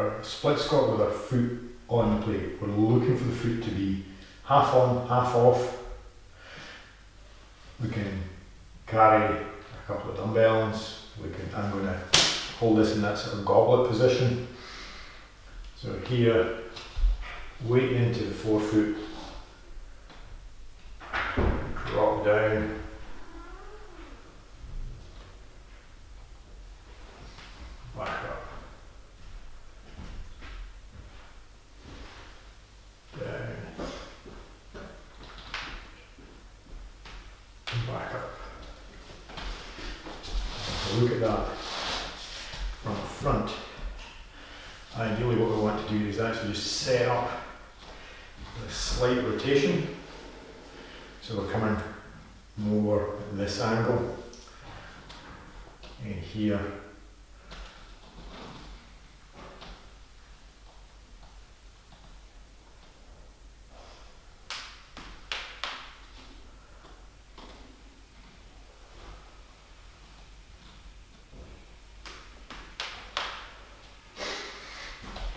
our split squat with our foot on the plate. We're looking for the foot to be half on, half off. We can carry a couple of dumbbells. We can, I'm going to hold this in that sort of goblet position. So here, weight into the forefoot, drop down. Back up. Down. So look at that from the front. Ideally what we want to do is actually just set up a slight rotation. So we're coming more at this angle. And here